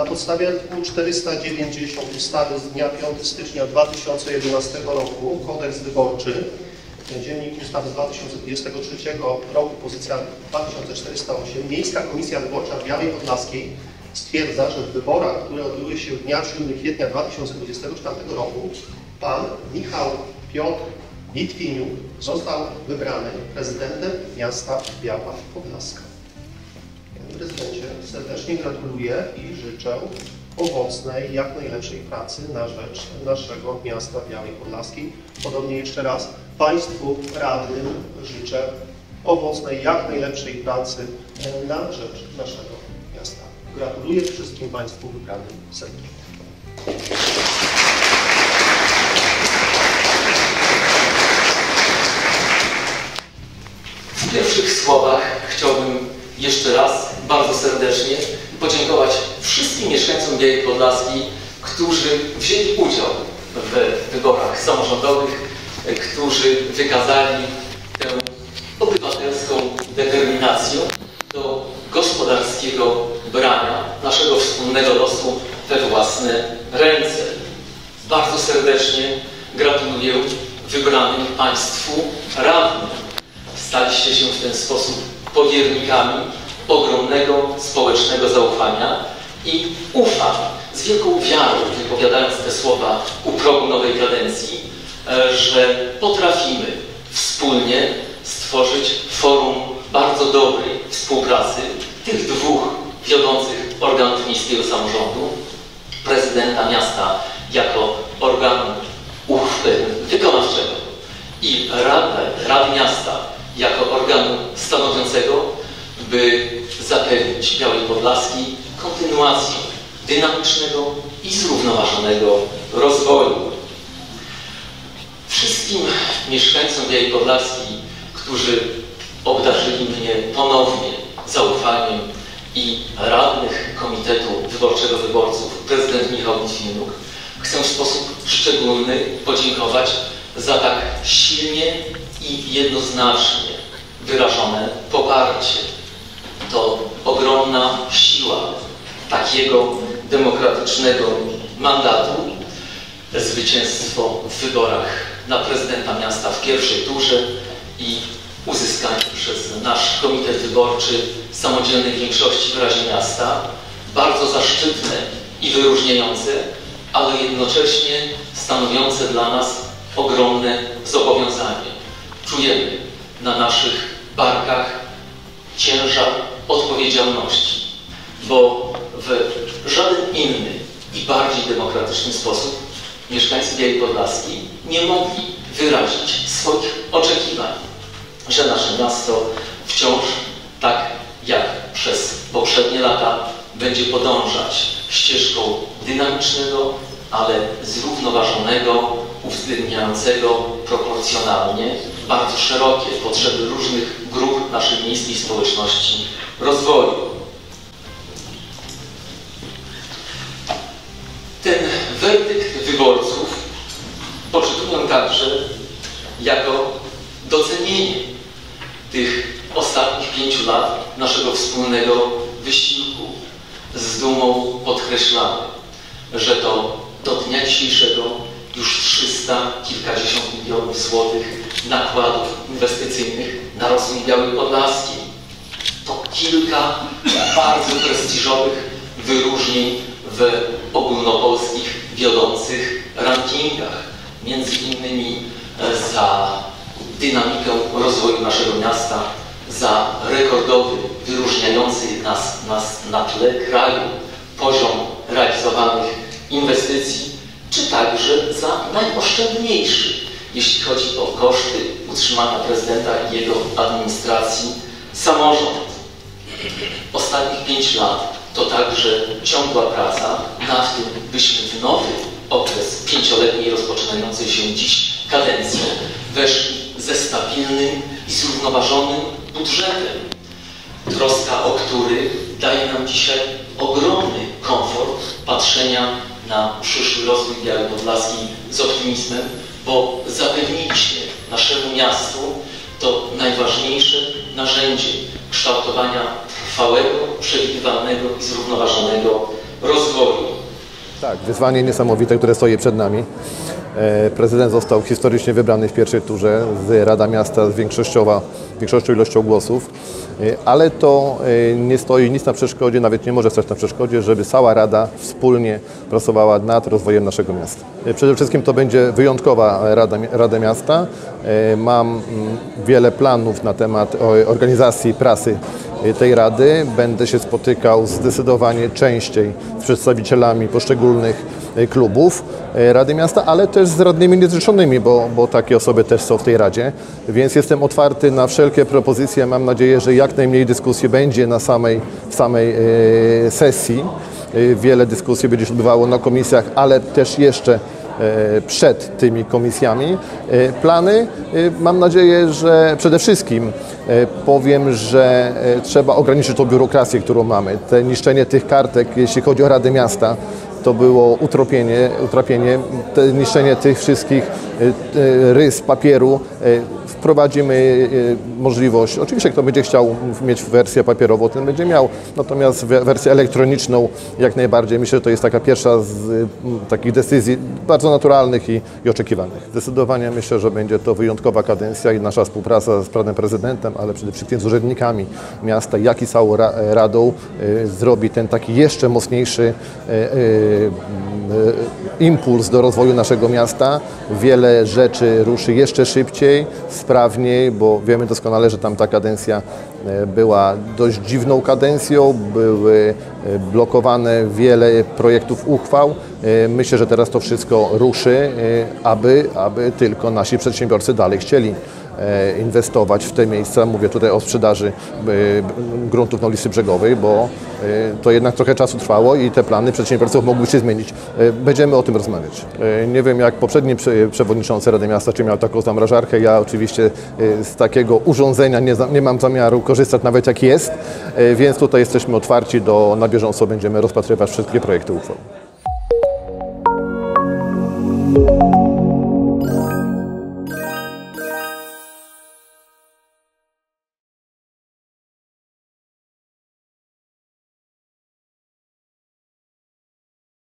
Na podstawie artykułu 490 ustawy z dnia 5 stycznia 2011 roku Kodeks Wyborczy, Dziennik Ustawy z 2023 roku, pozycja 2408, Miejska Komisja Wyborcza w Białej Podlaskiej stwierdza, że w wyborach, które odbyły się dnia 7 kwietnia 2024 roku, pan Michał Piotr Litwiniuk został wybrany prezydentem miasta Biała Podlaska. Panie prezydencie, serdecznie gratuluję i życzę owocnej, jak najlepszej pracy na rzecz naszego miasta Białej Podlaskiej. Podobnie jeszcze raz Państwu radnym życzę owocnej, jak najlepszej pracy na rzecz naszego miasta. Gratuluję wszystkim Państwu wybranym serdecznie. W pierwszych słowach chciałbym jeszcze raz serdecznie podziękować wszystkim mieszkańcom Białej Podlaskiej, którzy wzięli udział w wyborach samorządowych, którzy wykazali tę obywatelską determinację do gospodarskiego brania naszego wspólnego losu we własne ręce. Bardzo serdecznie gratuluję wybranym Państwu radnym. Staliście się w ten sposób powiernikami ogromnego społecznego zaufania i ufam z wielką wiarą, wypowiadając te słowa u progu nowej kadencji, że potrafimy wspólnie stworzyć forum bardzo dobrej współpracy tych dwóch wiodących organów miejskiego samorządu, prezydenta miasta jako organu wykonawczego i Rady, Rady Miasta jako organu stanowiącego, by zapewnić Białej Podlaskiej kontynuację dynamicznego i zrównoważonego rozwoju. Wszystkim mieszkańcom Białej Podlaskiej, którzy obdarzyli mnie ponownie zaufaniem i radnych Komitetu Wyborczego Wyborców, prezydent Michał Litwinuk, chcę w sposób szczególny podziękować za tak silnie i jednoznacznie wyrażone poparcie. To ogromna siła takiego demokratycznego mandatu, zwycięstwo w wyborach na prezydenta miasta w pierwszej turze i uzyskanie przez nasz komitet wyborczy samodzielnej większości w Radzie Miasta, bardzo zaszczytne i wyróżniające, ale jednocześnie stanowiące dla nas ogromne zobowiązanie. Czujemy na naszych barkach ciężar odpowiedzialności, bo w żaden inny i bardziej demokratyczny sposób mieszkańcy Białej Podlaskiej nie mogli wyrazić swoich oczekiwań, że nasze miasto wciąż, tak jak przez poprzednie lata, będzie podążać ścieżką dynamicznego, ale zrównoważonego, uwzględniającego proporcjonalnie bardzo szerokie potrzeby różnych grup naszej miejskiej społeczności rozwoju. Ten werdykt wyborców poczytuję także jako docenienie tych ostatnich pięciu lat naszego wspólnego wysiłku. Z dumą podkreślamy, że to do dnia dzisiejszego już 300 kilkadziesiąt milionów złotych nakładów inwestycyjnych na rozwój Białej Podlaskiej. Kilka bardzo prestiżowych wyróżnień w ogólnopolskich wiodących rankingach. Między innymi za dynamikę rozwoju naszego miasta, za rekordowy, wyróżniający nas, nas na tle kraju poziom realizowanych inwestycji, czy także za najoszczędniejszy, jeśli chodzi o koszty utrzymania prezydenta i jego administracji, samorząd. Ostatnich pięć lat to także ciągła praca nad tym, byśmy w nowy okres pięcioletniej rozpoczynającej się dziś kadencji weszli ze stabilnym i zrównoważonym budżetem, troska o który daje nam dzisiaj ogromny komfort patrzenia na przyszły rozwój Białej z optymizmem, bo zapewniliśmy naszemu miastu to najważniejsze narzędzie kształtowania trwałego, przewidywalnego i zrównoważonego rozwoju. Tak, wyzwanie niesamowite, które stoi przed nami. E, Prezydent został historycznie wybrany w pierwszej turze z Rada Miasta z większościowa, większością ilością głosów, E, ale to e, nie stoi nic na przeszkodzie, nawet nie może stać na przeszkodzie, żeby cała Rada wspólnie pracowała nad rozwojem naszego miasta. Przede wszystkim to będzie wyjątkowa Rada, Rada Miasta. Mam mm, wiele planów na temat organizacji prasy tej Rady. Będę się spotykał zdecydowanie częściej z przedstawicielami poszczególnych e, klubów e, Rady Miasta, ale też z radnymi niezrzeszonymi, bo, bo takie osoby też są w tej Radzie. Więc jestem otwarty na wszelkie propozycje. Mam nadzieję, że jak najmniej dyskusji będzie na samej, samej sesji. Wiele dyskusji będzie się odbywało na komisjach, ale też jeszcze przed tymi komisjami e, plany. E, Mam nadzieję, że przede wszystkim e, powiem, że e, trzeba ograniczyć tą biurokrację, którą mamy. Te niszczenie tych kartek, jeśli chodzi o Radę Miasta, to było utropienie, utrapienie, niszczenie tych wszystkich e, e, rys papieru. e, Wprowadzimy możliwość, oczywiście kto będzie chciał mieć wersję papierową, ten będzie miał, natomiast we- wersję elektroniczną jak najbardziej. Myślę, że to jest taka pierwsza z takich decyzji bardzo naturalnych i, i oczekiwanych. Zdecydowanie myślę, że będzie to wyjątkowa kadencja i nasza współpraca z panem prezydentem, ale przede wszystkim z urzędnikami miasta, jak i całą ra, Radą zrobi ten taki jeszcze mocniejszy impuls do rozwoju naszego miasta. Wiele rzeczy ruszy jeszcze szybciej, sprawniej, bo wiemy doskonale, że tam ta kadencja była dość dziwną kadencją, były e, blokowane wiele projektów uchwał. E, Myślę, że teraz to wszystko ruszy, e, aby, aby tylko nasi przedsiębiorcy dalej chcieli e, inwestować w te miejsca. Mówię tutaj o sprzedaży e, gruntów na ulicy Brzegowej, bo e, to jednak trochę czasu trwało i te plany przedsiębiorców mogły się zmienić. E, Będziemy o tym rozmawiać. E, Nie wiem jak poprzedni prze- przewodniczący Rady Miasta, czy miał taką zamrażarkę. Ja oczywiście e, z takiego urządzenia nie, nie mam zamiaru korzystać nawet jak jest, e, więc tutaj jesteśmy otwarci do, na bieżąco będziemy rozpatrywać wszystkie projekty uchwał.